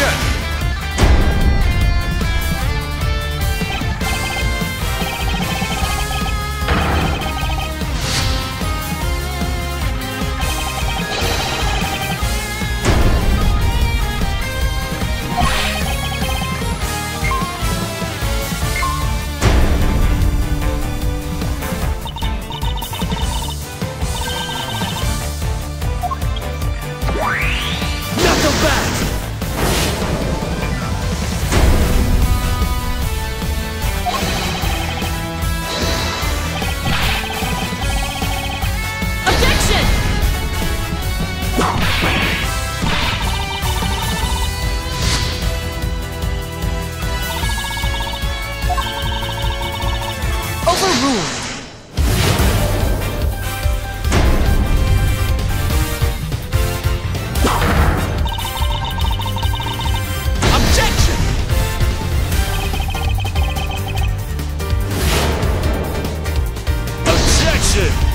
Action! Overruled. Objection! Objection!